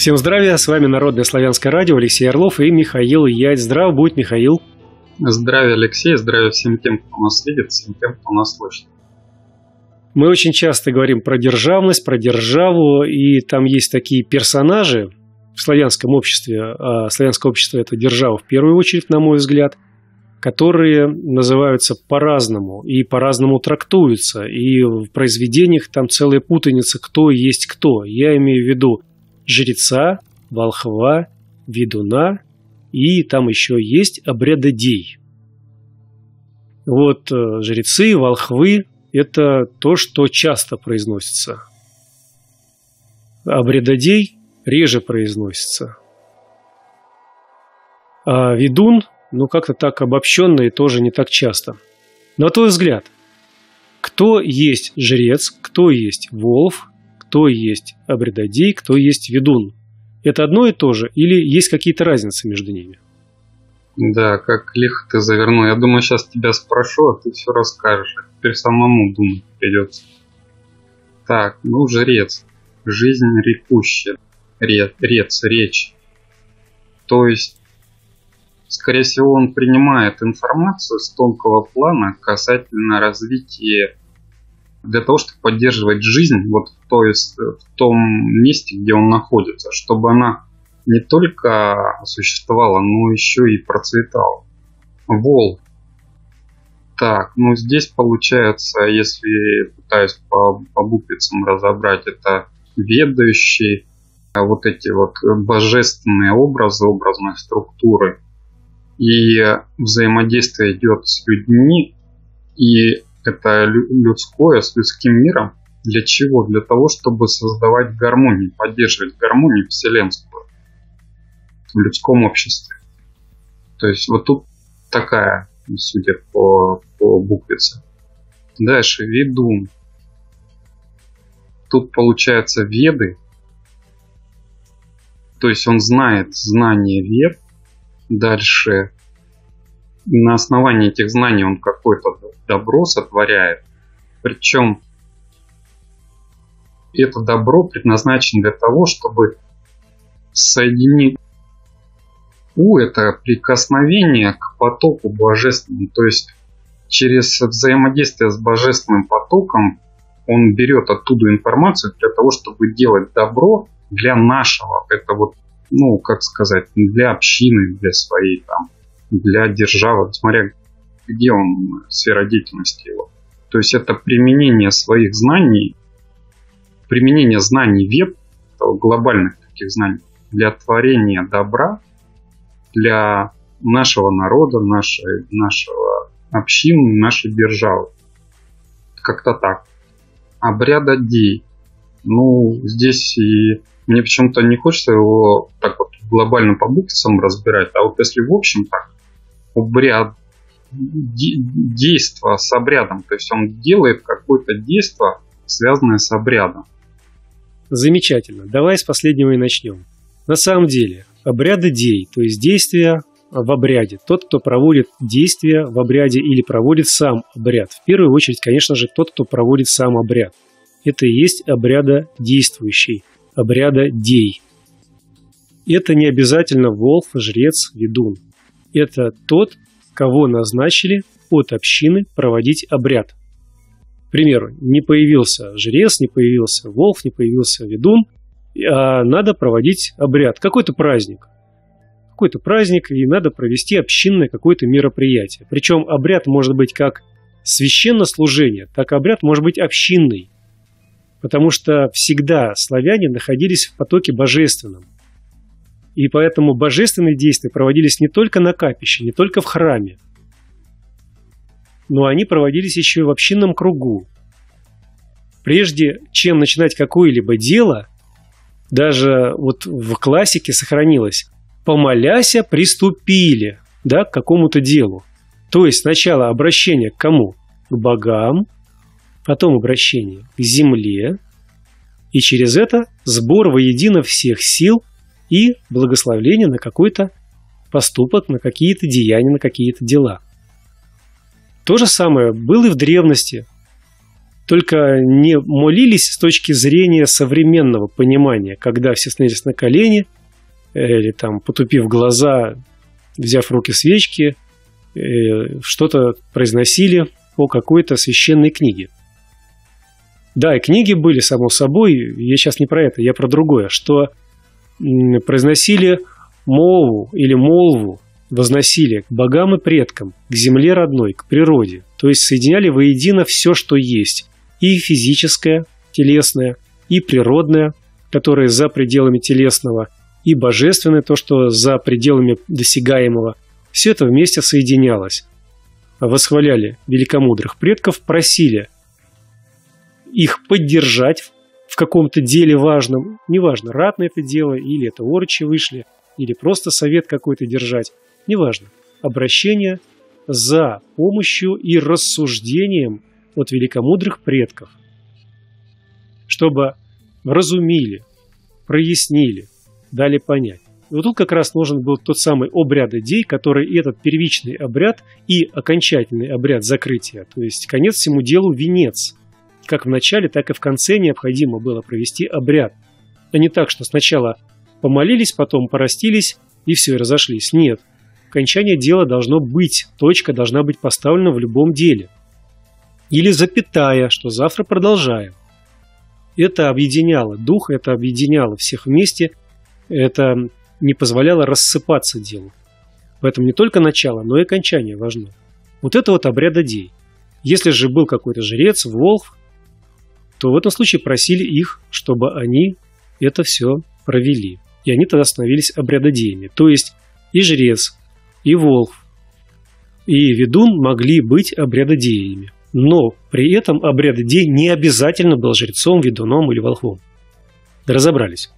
Всем здравия, с вами Народное славянское радио, Алексей Орлов и Михаил Ядь. Здрав будь, Михаил. Здравия, Алексей, здравия всем тем, кто нас видит, всем тем, кто нас слышит. Мы очень часто говорим про державность, про державу, и там есть такие персонажи в славянском обществе, а славянское общество – это держава в первую очередь, на мой взгляд, которые называются по-разному и по-разному трактуются, и в произведениях там целая путаница, кто есть кто. Я имею в виду жреца, волхва, ведуна, и там еще есть обрядодей. Вот э, жрецы, волхвы – это то, что часто произносится. Обрядодей реже произносится. А ведун, ну как-то так обобщенно и тоже не так часто. На твой взгляд, кто есть жрец, кто есть волф, кто есть обрядодей, кто есть ведун. Это одно и то же или есть какие-то разницы между ними? Да, как лихо ты завернул. Я думаю, сейчас тебя спрошу, а ты все расскажешь. А теперь самому думать придется. Так, ну, жрец. Жизнь рекущая. Рец, рец, речь. То есть, скорее всего, он принимает информацию с тонкого плана касательно развития для того, чтобы поддерживать жизнь вот в, той, в том месте, где он находится, чтобы она не только существовала, но еще и процветала. Вол. Так, ну здесь получается, если пытаюсь по, по буквицам разобрать, это ведающий, а вот эти вот божественные образы, образные структуры. И взаимодействие идет с людьми, и это людское с людским миром. Для чего? Для того, чтобы создавать гармонию, поддерживать гармонию вселенскую в людском обществе. То есть вот тут такая, судя по, по буквице. Дальше, ведун. Тут получается веды. То есть он знает знание вед. Дальше на основании этих знаний он какое-то добро сотворяет. Причем это добро предназначено для того, чтобы соединить У это прикосновение к потоку божественному. То есть через взаимодействие с божественным потоком он берет оттуда информацию для того, чтобы делать добро для нашего. Это вот, ну, как сказать, для общины, для своей там для державы, смотря где он, сфера деятельности его. То есть это применение своих знаний, применение знаний веб, глобальных таких знаний, для творения добра, для нашего народа, нашей, нашего общины, нашей державы. Как-то так. Обряда дей. Ну, здесь и мне почему-то не хочется его так вот глобально по буквам разбирать, а вот если в общем так, обряд, действо с обрядом. То есть он делает какое-то действие, связанное с обрядом. Замечательно. Давай с последнего и начнем. На самом деле, обряды дей, то есть действия в обряде. Тот, кто проводит действия в обряде или проводит сам обряд. В первую очередь, конечно же, тот, кто проводит сам обряд. Это и есть обряда действующий, обряда дей. Это не обязательно волф, жрец, ведун это тот, кого назначили от общины проводить обряд. К примеру, не появился жрец, не появился волк, не появился ведун, а надо проводить обряд, какой-то праздник. Какой-то праздник, и надо провести общинное какое-то мероприятие. Причем обряд может быть как священнослужение, так обряд может быть общинный. Потому что всегда славяне находились в потоке божественном. И поэтому божественные действия проводились не только на капище, не только в храме, но они проводились еще и в общинном кругу. Прежде чем начинать какое-либо дело, даже вот в классике сохранилось «помоляся, приступили» да, к какому-то делу. То есть сначала обращение к кому? К богам, потом обращение к земле, и через это сбор воедино всех сил и благословление на какой-то поступок, на какие-то деяния, на какие-то дела. То же самое было и в древности. только не молились с точки зрения современного понимания, когда все становились на колени, э, или там, потупив глаза, взяв в руки свечки, э, что-то произносили по какой-то священной книге. Да, и книги были, само собой, я сейчас не про это, я про другое, что произносили молву или молву, возносили к богам и предкам, к земле родной, к природе, то есть соединяли воедино все, что есть, и физическое, телесное, и природное, которое за пределами телесного, и божественное, то, что за пределами досягаемого. Все это вместе соединялось. Восхваляли великомудрых предков, просили их поддержать в каком-то деле важном, неважно, ратно это дело, или это орчи вышли, или просто совет какой-то держать, неважно. Обращение за помощью и рассуждением от великомудрых предков, чтобы вразумили, прояснили, дали понять. И вот тут как раз нужен был тот самый обряд идей, который этот первичный обряд и окончательный обряд закрытия, то есть конец всему делу венец. Как в начале, так и в конце необходимо было провести обряд. А не так, что сначала помолились, потом порастились и все, и разошлись. Нет. Окончание дела должно быть, точка должна быть поставлена в любом деле – или запятая, что завтра продолжаем. Это объединяло дух, это объединяло всех вместе, это не позволяло рассыпаться делу. Поэтому не только начало, но и окончание важно. Вот это вот обряд одей. Если же был какой-то жрец, волк, то в этом случае просили их, чтобы они это все провели. И они тогда становились обрядодеями. То есть и жрец, и волк, и ведун могли быть обрядодеями. Но при этом обряд идей не обязательно был жрецом, ведуном или волхвом. Разобрались.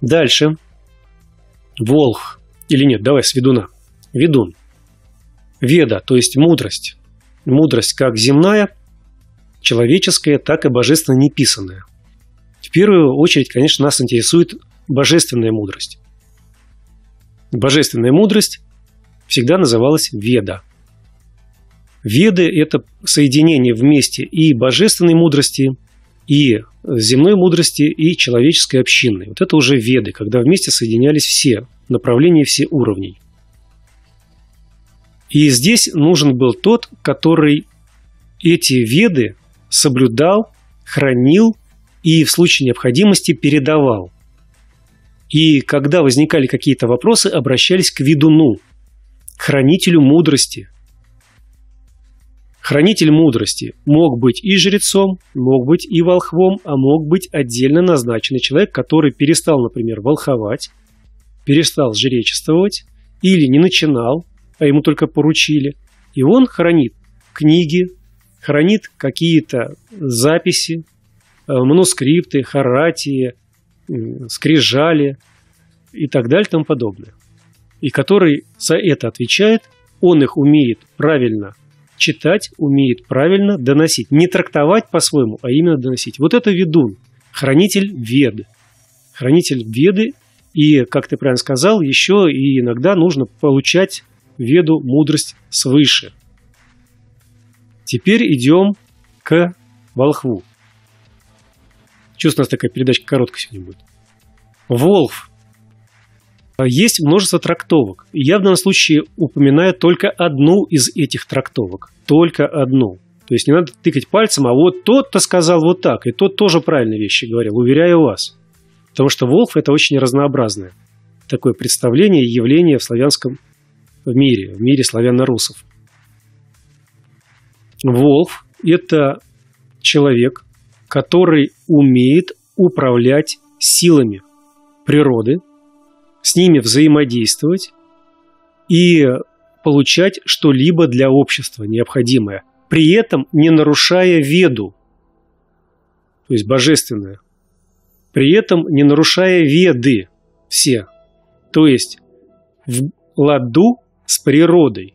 Дальше. Волх. Или нет, давай с ведуна. Ведун. Веда, то есть мудрость. Мудрость как земная, человеческая, так и божественно неписанная. В первую очередь, конечно, нас интересует божественная мудрость. Божественная мудрость всегда называлась Веда – Веды – это соединение вместе и божественной мудрости, и земной мудрости, и человеческой общины. Вот это уже веды, когда вместе соединялись все направления, все уровней. И здесь нужен был тот, который эти веды соблюдал, хранил и в случае необходимости передавал. И когда возникали какие-то вопросы, обращались к ведуну, к хранителю мудрости, Хранитель мудрости мог быть и жрецом, мог быть и волхвом, а мог быть отдельно назначенный человек, который перестал, например, волховать, перестал жречествовать или не начинал, а ему только поручили. И он хранит книги, хранит какие-то записи, э, манускрипты, харатии, скрижали и так далее и тому подобное. И который за это отвечает, он их умеет правильно читать, умеет правильно доносить. Не трактовать по-своему, а именно доносить. Вот это ведун, хранитель веды. Хранитель веды, и, как ты правильно сказал, еще и иногда нужно получать веду, мудрость свыше. Теперь идем к волхву. Чувствую, у нас такая передача короткая сегодня будет. Волхв а есть множество трактовок. Я в данном случае упоминаю только одну из этих трактовок. Только одну. То есть не надо тыкать пальцем, а вот тот-то сказал вот так, и тот тоже правильные вещи говорил, уверяю вас. Потому что Волхв – это очень разнообразное такое представление и явление в славянском мире, в мире славяно-русов. Волхв – это человек, который умеет управлять силами природы – с ними взаимодействовать и получать что-либо для общества необходимое, при этом не нарушая веду, то есть божественное, при этом не нарушая веды все, то есть в ладу с природой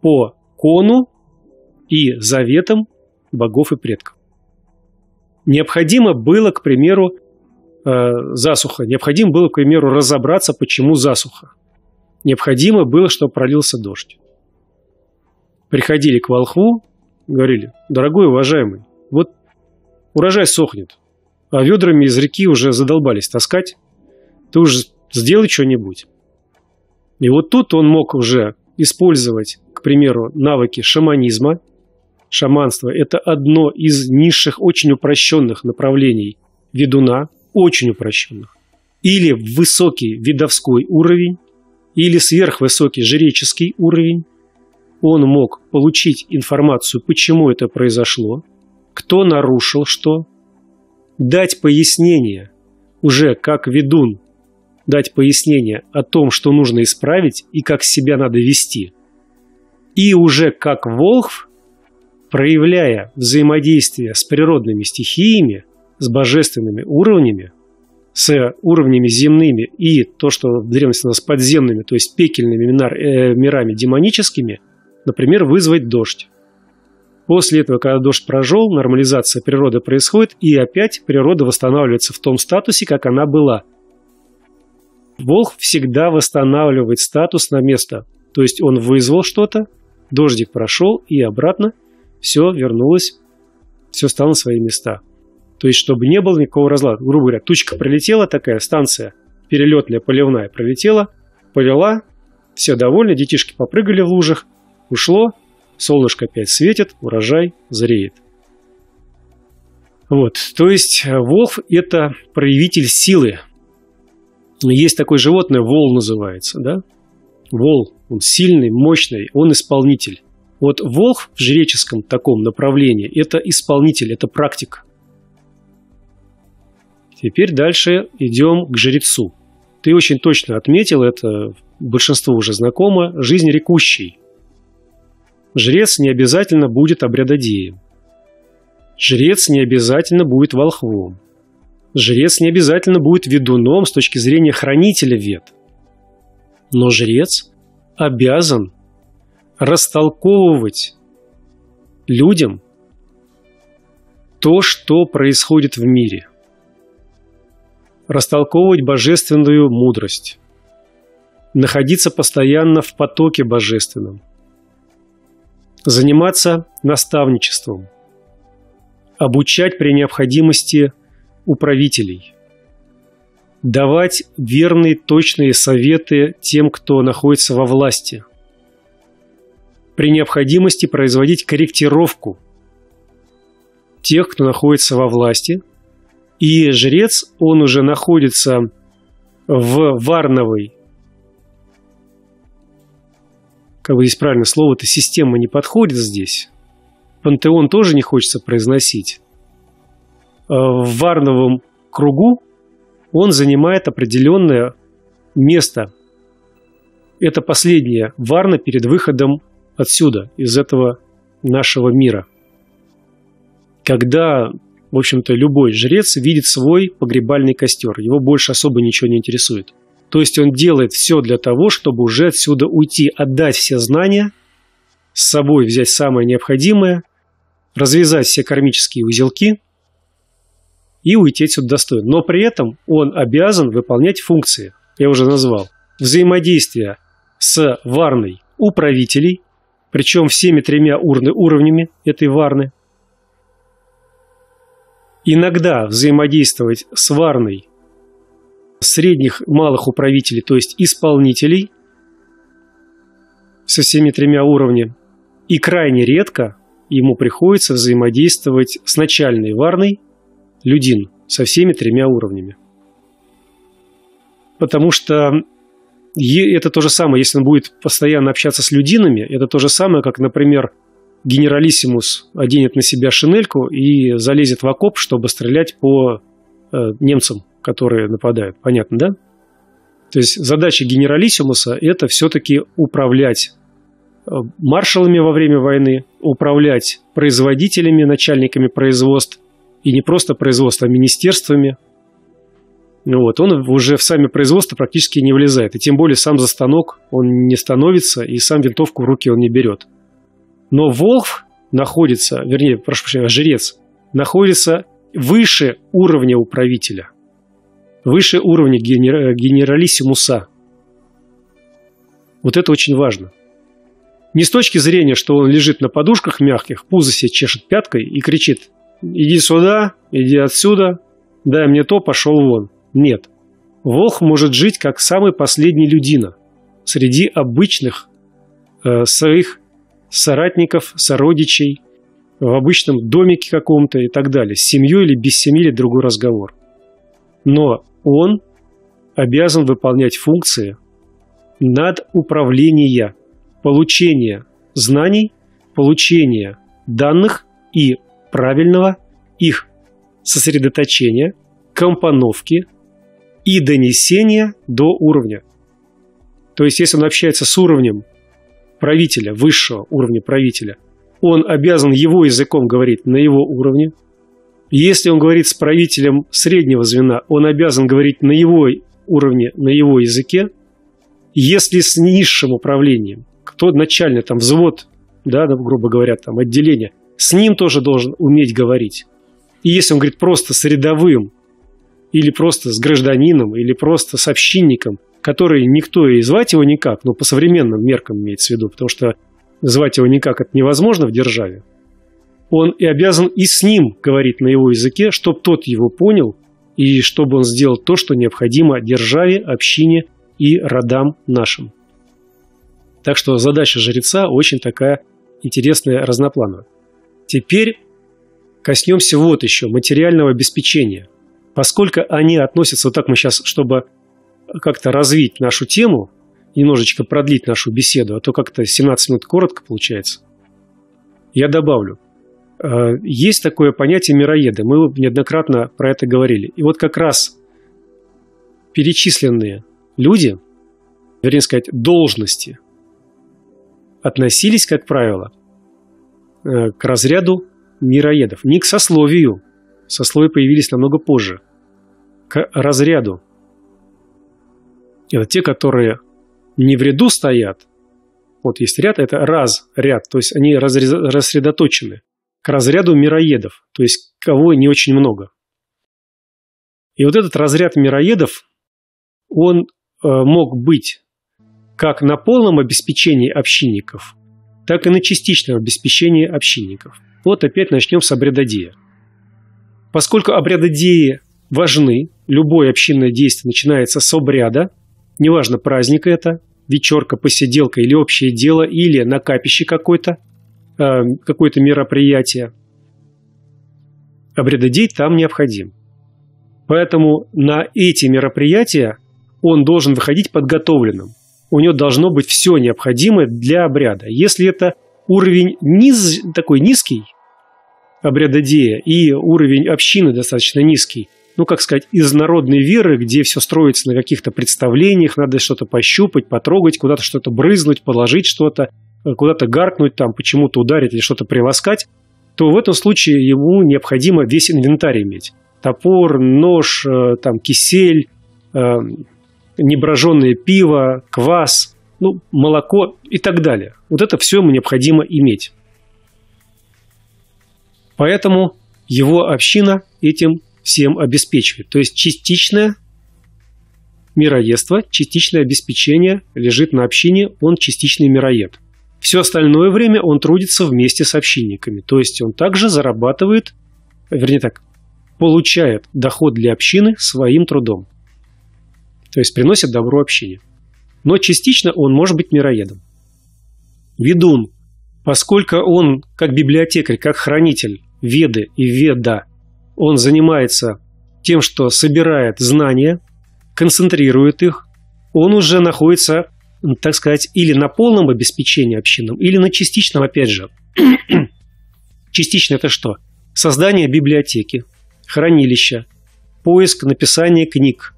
по кону и заветам богов и предков. Необходимо было, к примеру, Э, засуха. Необходимо было, к примеру, разобраться, почему засуха. Необходимо было, чтобы пролился дождь. Приходили к волхву, говорили, дорогой уважаемый, Вот урожай сохнет, а ведрами из реки уже задолбались таскать. Ты уже сделай что-нибудь. И вот тут он мог уже использовать, к примеру, навыки шаманизма. Шаманство – это одно из низших, очень упрощенных направлений ведуна, очень упрощенных. Или высокий видовской уровень, или сверхвысокий жреческий уровень. Он мог получить информацию, почему это произошло, кто нарушил что, дать пояснение уже как ведун дать пояснение о том, что нужно исправить и как себя надо вести. И уже как Волхв, проявляя взаимодействие с природными стихиями, с божественными уровнями, с уровнями земными и то, что в древности у нас подземными, то есть пекельными э, мирами демоническими, например, вызвать дождь. После этого, когда дождь прожел, нормализация природы происходит, и опять природа восстанавливается в том статусе, как она была – Волх всегда восстанавливает статус на место. То есть он вызвал что-то, дождик прошел, и обратно все вернулось, все стало на свои места. То есть, чтобы не было никакого разлада. Грубо говоря, тучка прилетела такая, станция перелетная, поливная пролетела, полила, все довольны, детишки попрыгали в лужах, ушло, солнышко опять светит, урожай зреет. Вот, то есть Волх – это проявитель силы, есть такое животное, вол называется, да? Вол, он сильный, мощный, он исполнитель. Вот волх в жреческом таком направлении – это исполнитель, это практик. Теперь дальше идем к жрецу. Ты очень точно отметил, это большинство уже знакомо, жизнь рекущей. Жрец не обязательно будет обрядодеем. Жрец не обязательно будет волхвом. Жрец не обязательно будет ведуном с точки зрения хранителя вет. Но жрец обязан растолковывать людям то, что происходит в мире. Растолковывать божественную мудрость. Находиться постоянно в потоке божественном. Заниматься наставничеством. Обучать при необходимости управителей. Давать верные, точные советы тем, кто находится во власти. При необходимости производить корректировку тех, кто находится во власти. И жрец, он уже находится в Варновой как бы здесь правильное слово-то, система не подходит здесь. Пантеон тоже не хочется произносить. Э, в варновом кругу он занимает определенное место. Это последняя варна перед выходом отсюда, из этого нашего мира. Когда, в общем-то, любой жрец видит свой погребальный костер, его больше особо ничего не интересует. То есть он делает все для того, чтобы уже отсюда уйти, отдать все знания, с собой взять самое необходимое, развязать все кармические узелки – и уйти отсюда достойно. Но при этом он обязан выполнять функции, я уже назвал, взаимодействия с варной управителей, причем всеми тремя уровнями этой варны. Иногда взаимодействовать с варной средних малых управителей, то есть исполнителей, со всеми тремя уровнями. И крайне редко ему приходится взаимодействовать с начальной варной, Людин со всеми тремя уровнями. Потому что это то же самое, если он будет постоянно общаться с людинами, это то же самое, как, например, генералиссимус оденет на себя шинельку и залезет в окоп, чтобы стрелять по э, немцам, которые нападают. Понятно, да? То есть задача генералиссимуса – это все-таки управлять э, маршалами во время войны, управлять производителями, начальниками производств, и не просто производство, а министерствами. Ну вот, он уже в сами производства практически не влезает. И тем более сам за станок он не становится, и сам винтовку в руки он не берет. Но Волх находится, вернее, прошу прощения, жрец, находится выше уровня управителя. Выше уровня генер... генералиссимуса. Вот это очень важно. Не с точки зрения, что он лежит на подушках мягких, пузо себе чешет пяткой и кричит иди сюда, иди отсюда, дай мне то, пошел вон. Нет. Волх может жить как самый последний людина среди обычных э, своих соратников, сородичей, в обычном домике каком-то и так далее. С семьей или без семьи или другой разговор. Но он обязан выполнять функции над управления, получения знаний, получения данных и правильного их сосредоточения, компоновки и донесения до уровня. То есть, если он общается с уровнем правителя, высшего уровня правителя, он обязан его языком говорить на его уровне. Если он говорит с правителем среднего звена, он обязан говорить на его уровне, на его языке. Если с низшим управлением, кто начальный, там, взвод, да, грубо говоря, там, отделение, с ним тоже должен уметь говорить. И если он говорит просто с рядовым, или просто с гражданином, или просто с общинником, который никто и звать его никак, но по современным меркам имеется в виду, потому что звать его никак это невозможно в державе, он и обязан и с ним говорить на его языке, чтобы тот его понял, и чтобы он сделал то, что необходимо державе, общине и родам нашим. Так что задача жреца очень такая интересная, разноплановая. Теперь коснемся вот еще материального обеспечения. Поскольку они относятся, вот так мы сейчас, чтобы как-то развить нашу тему, немножечко продлить нашу беседу, а то как-то 17 минут коротко получается, я добавлю. Э, есть такое понятие мироеда. Мы неоднократно про это говорили. И вот как раз перечисленные люди, вернее сказать, должности, относились, как правило, Э, к разряду мироедов. Не к сословию. Сословия появились намного позже. К разряду. Это те, которые не в ряду стоят. Вот есть ряд, это раз, ряд. То есть они рассредоточены. К разряду мироедов. То есть кого не очень много. И вот этот разряд мироедов, он э, мог быть как на полном обеспечении общинников – так и на частичном обеспечении общинников. Вот опять начнем с обрядодея. Поскольку обрядодеи важны, любое общинное действие начинается с обряда, неважно праздник это, вечерка, посиделка или общее дело, или на капище какое-то, э, какое-то мероприятие, обрядодей там необходим. Поэтому на эти мероприятия он должен выходить подготовленным у него должно быть все необходимое для обряда. Если это уровень низ, такой низкий, обрядодея, и уровень общины достаточно низкий, ну, как сказать, из народной веры, где все строится на каких-то представлениях, надо что-то пощупать, потрогать, куда-то что-то брызнуть, положить что-то, э, куда-то гаркнуть, там, почему-то ударить или что-то приласкать, то в этом случае ему необходимо весь инвентарь иметь. Топор, нож, э, там, кисель, э, неброженное пиво, квас, ну, молоко и так далее. Вот это все ему необходимо иметь. Поэтому его община этим всем обеспечивает. То есть частичное мироедство, частичное обеспечение лежит на общине, он частичный мироед. Все остальное время он трудится вместе с общинниками. То есть он также зарабатывает, вернее так, получает доход для общины своим трудом. То есть приносит добро общине. Но частично он может быть мироедом. Ведун, поскольку он как библиотекарь, как хранитель веды и веда, он занимается тем, что собирает знания, концентрирует их, он уже находится, так сказать, или на полном обеспечении общинам, или на частичном, опять же. Частично это что? Создание библиотеки, хранилища, поиск написания книг,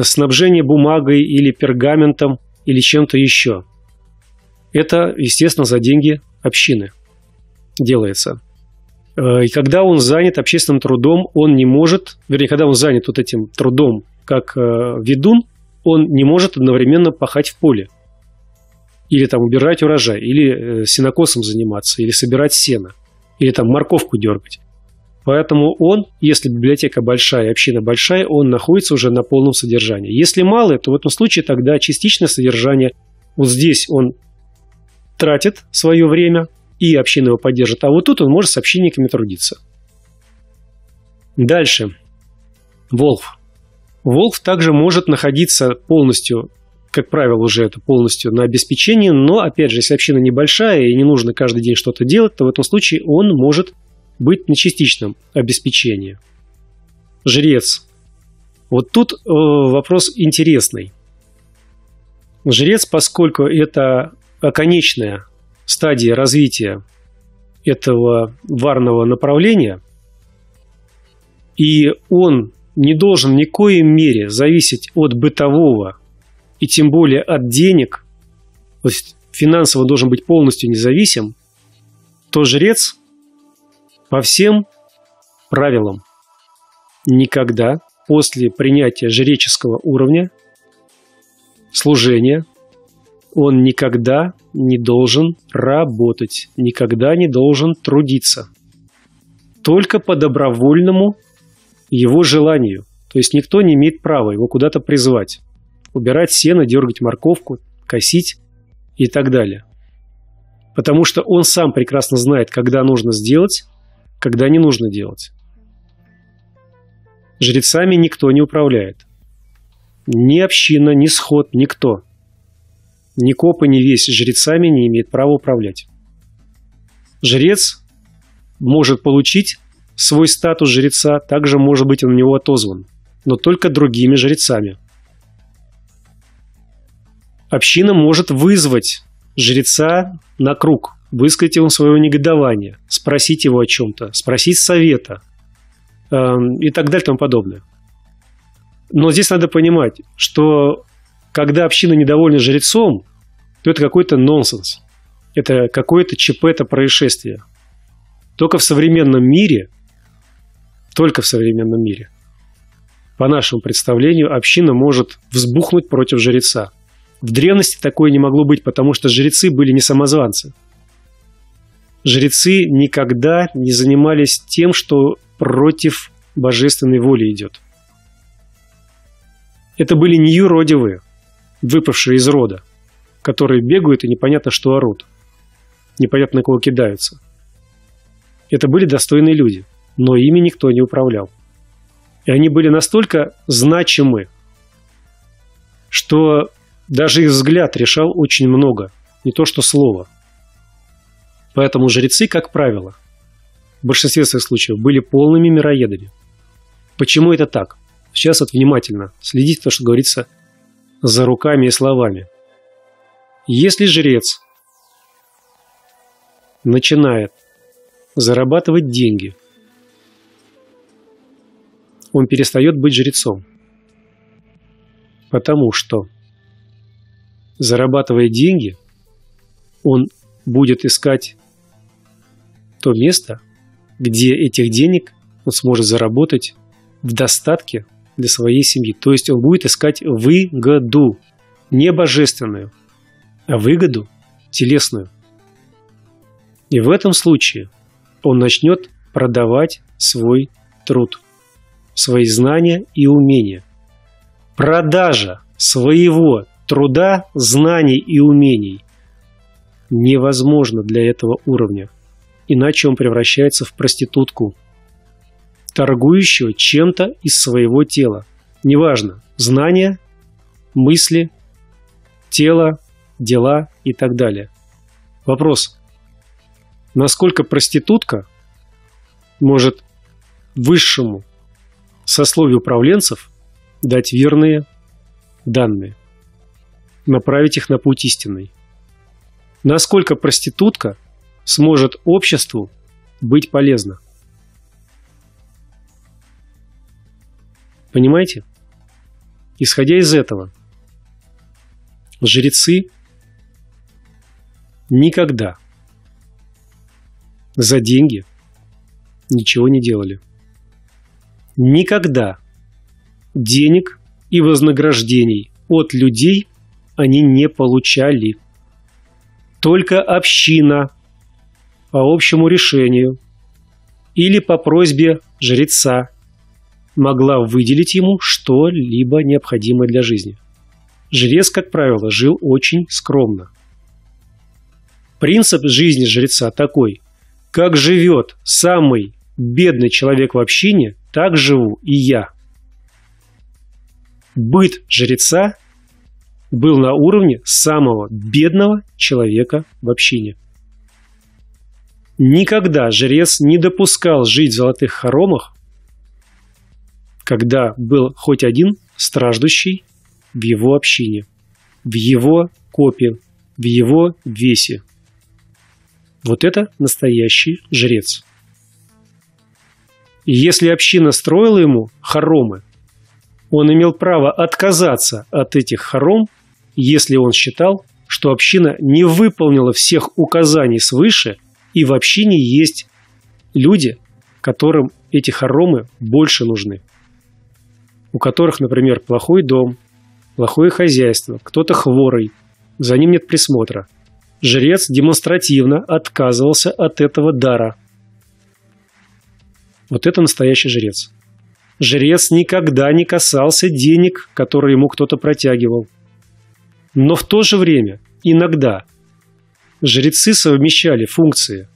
снабжение бумагой или пергаментом или чем-то еще. Это, естественно, за деньги общины делается. Э, и когда он занят общественным трудом, он не может, вернее, когда он занят вот этим трудом как э, ведун, он не может одновременно пахать в поле. Или там убирать урожай, или э, сенокосом заниматься, или собирать сено, или там морковку дергать. Поэтому он, если библиотека большая, община большая, он находится уже на полном содержании. Если малое, то в этом случае тогда частичное содержание, вот здесь он тратит свое время, и община его поддержит, а вот тут он может с общинниками трудиться. Дальше. Волф. Волф также может находиться полностью, как правило, уже это полностью на обеспечении, но, опять же, если община небольшая и не нужно каждый день что-то делать, то в этом случае он может быть на частичном обеспечении. Жрец. Вот тут э, вопрос интересный. Жрец, поскольку это конечная стадия развития этого варного направления, и он не должен ни коей мере зависеть от бытового и тем более от денег, то есть финансово должен быть полностью независим, то жрец по всем правилам никогда после принятия жреческого уровня служения он никогда не должен работать, никогда не должен трудиться. Только по добровольному его желанию. То есть никто не имеет права его куда-то призвать. Убирать сено, дергать морковку, косить и так далее. Потому что он сам прекрасно знает, когда нужно сделать, когда не нужно делать. Жрецами никто не управляет. Ни община, ни сход, никто. Ни копы, ни весь жрецами не имеет права управлять. Жрец может получить свой статус жреца, также может быть он на него отозван, но только другими жрецами. Община может вызвать жреца на круг, высказать ему свое негодование, спросить его о чем-то, спросить совета э, и так далее и тому подобное. Но здесь надо понимать, что когда община недовольна жрецом, то это какой-то нонсенс. Это какое-то ЧП, это происшествие. Только в современном мире, только в современном мире, по нашему представлению, община может взбухнуть против жреца. В древности такое не могло быть, потому что жрецы были не самозванцы. Жрецы никогда не занимались тем, что против божественной воли идет. Это были не юродивые, выпавшие из рода, которые бегают и непонятно что орут. Непонятно кого кидаются. Это были достойные люди, но ими никто не управлял. И они были настолько значимы, что даже их взгляд решал очень много, не то что слово. Поэтому жрецы, как правило, в большинстве своих случаев были полными мироедами. Почему это так? Сейчас вот внимательно следите то, что говорится за руками и словами. Если жрец начинает зарабатывать деньги, он перестает быть жрецом. Потому что, зарабатывая деньги, он будет искать то место, где этих денег он сможет заработать в достатке для своей семьи. То есть он будет искать выгоду, не божественную, а выгоду телесную. И в этом случае он начнет продавать свой труд, свои знания и умения. Продажа своего труда, знаний и умений невозможно для этого уровня, иначе он превращается в проститутку – торгующего чем-то из своего тела. Неважно, знания, мысли, тело, дела и так далее. Вопрос. Насколько проститутка может высшему сословию управленцев дать верные данные, направить их на путь истинный? Насколько проститутка сможет обществу быть полезна? Понимаете? Исходя из этого, жрецы никогда за деньги ничего не делали. Никогда денег и вознаграждений от людей они не получали. Только община по общему решению или по просьбе жреца могла выделить ему что-либо необходимое для жизни. Жрец, как правило, жил очень скромно. Принцип жизни жреца такой, как живет самый бедный человек в общине, так живу и я. Быт жреца был на уровне самого бедного человека в общине. Никогда жрец не допускал жить в золотых хоромах, когда был хоть один страждущий в его общине, в его копе, в его весе. Вот это настоящий жрец. И если община строила ему хоромы, он имел право отказаться от этих хором, если он считал, что община не выполнила всех указаний свыше, и в общине есть люди, которым эти хоромы больше нужны. У которых, например, плохой дом, плохое хозяйство, кто-то хворый, за ним нет присмотра. Жрец демонстративно отказывался от этого дара. Вот это настоящий жрец. Жрец никогда не касался денег, которые ему кто-то протягивал. Но в то же время, иногда, жрецы совмещали функции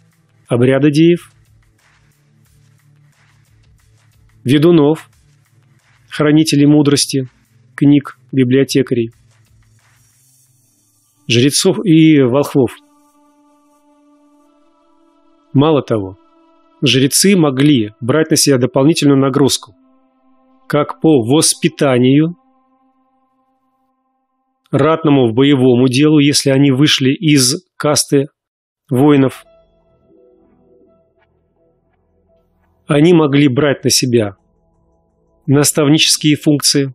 обряда деев, ведунов, хранителей мудрости, книг, библиотекарей, жрецов и волхвов. Мало того, жрецы могли брать на себя дополнительную нагрузку, как по воспитанию, ратному в боевому делу, если они вышли из касты воинов. Они могли брать на себя наставнические функции.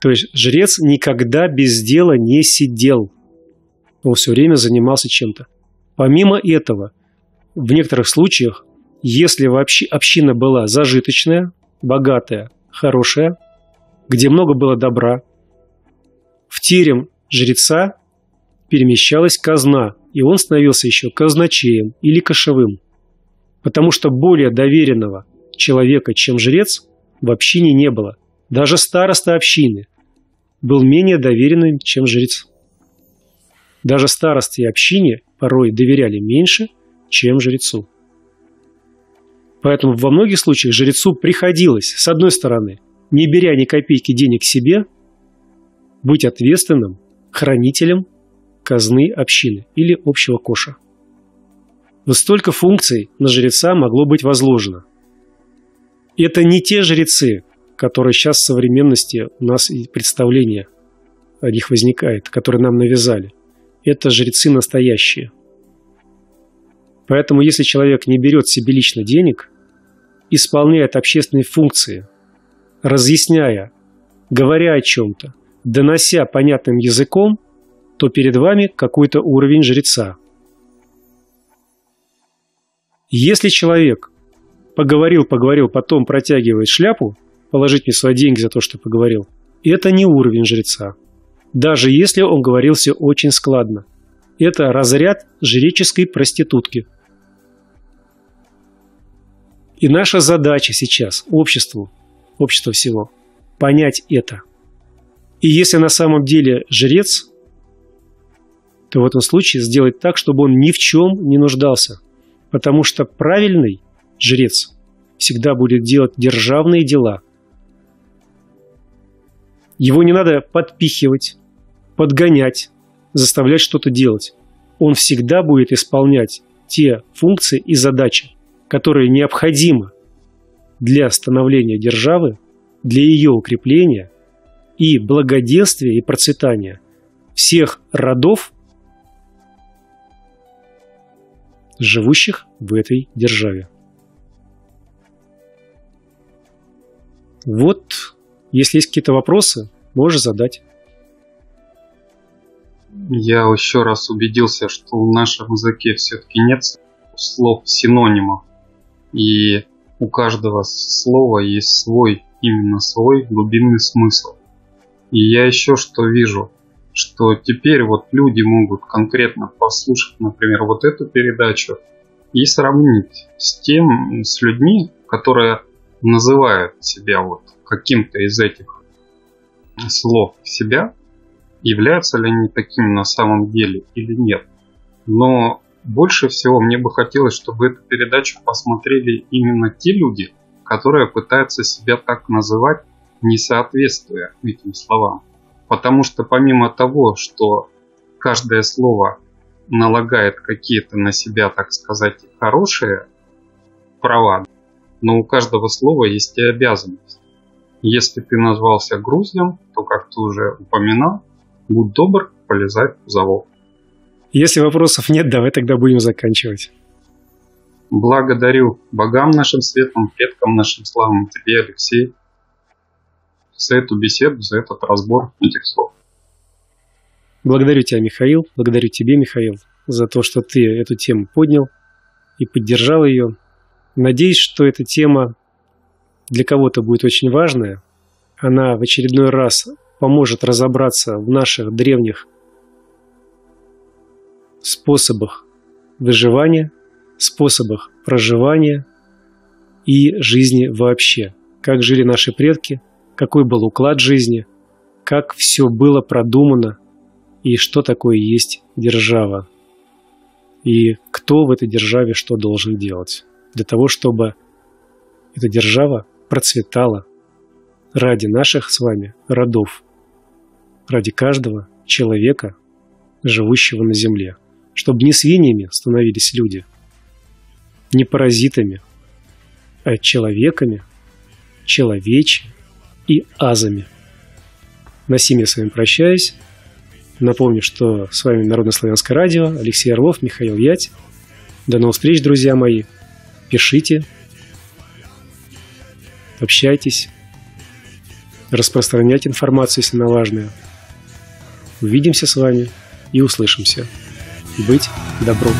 То есть жрец никогда без дела не сидел. Он все время занимался чем-то. Помимо этого, в некоторых случаях, если вообще община была зажиточная, богатая, хорошая, где много было добра. В терем жреца перемещалась казна, и он становился еще казначеем или кошевым. Потому что более доверенного человека, чем жрец, в общине не было. Даже староста общины был менее доверенным, чем жрец. Даже старости общине порой доверяли меньше, чем жрецу. Поэтому во многих случаях жрецу приходилось, с одной стороны, не беря ни копейки денег себе, быть ответственным хранителем казны общины или общего коша. Вот столько функций на жреца могло быть возложено. Это не те жрецы, которые сейчас в современности у нас и представление о них возникает, которые нам навязали. Это жрецы настоящие – Поэтому если человек не берет себе лично денег, исполняет общественные функции, разъясняя, говоря о чем-то, донося понятным языком, то перед вами какой-то уровень жреца. Если человек поговорил, поговорил, потом протягивает шляпу, положить мне свои деньги за то, что поговорил, это не уровень жреца. Даже если он говорил все очень складно. Это разряд жреческой проститутки – и наша задача сейчас, обществу, общество всего, понять это. И если на самом деле жрец, то в этом случае сделать так, чтобы он ни в чем не нуждался. Потому что правильный жрец всегда будет делать державные дела. Его не надо подпихивать, подгонять, заставлять что-то делать. Он всегда будет исполнять те функции и задачи, которые необходимы для становления державы, для ее укрепления и благоденствия и процветания всех родов, живущих в этой державе. Вот, если есть какие-то вопросы, можешь задать. Я еще раз убедился, что в нашем языке все-таки нет слов синонимов. И у каждого слова есть свой, именно свой глубинный смысл. И я еще что вижу, что теперь вот люди могут конкретно послушать, например, вот эту передачу и сравнить с тем, с людьми, которые называют себя вот каким-то из этих слов себя, являются ли они такими на самом деле или нет. Но больше всего мне бы хотелось, чтобы эту передачу посмотрели именно те люди, которые пытаются себя так называть, не соответствуя этим словам. Потому что помимо того, что каждое слово налагает какие-то на себя, так сказать, хорошие права, но у каждого слова есть и обязанность. Если ты назвался грузлем, то, как ты уже упоминал, будь добр, полезай в завод. Если вопросов нет, давай тогда будем заканчивать. Благодарю богам нашим светлым, предкам нашим славным, тебе, Алексей, за эту беседу, за этот разбор этих слов. Благодарю тебя, Михаил, благодарю тебе, Михаил, за то, что ты эту тему поднял и поддержал ее. Надеюсь, что эта тема для кого-то будет очень важная. Она в очередной раз поможет разобраться в наших древних способах выживания, способах проживания и жизни вообще. Как жили наши предки, какой был уклад жизни, как все было продумано и что такое есть держава. И кто в этой державе что должен делать для того, чтобы эта держава процветала ради наших с вами родов, ради каждого человека, живущего на земле чтобы не свиньями становились люди, не паразитами, а человеками, человечи и азами. На я с вами прощаюсь. Напомню, что с вами Народно-славянское радио, Алексей Орлов, Михаил Ять. До новых встреч, друзья мои. Пишите, общайтесь, распространяйте информацию, если она важная. Увидимся с вами и услышимся быть добром.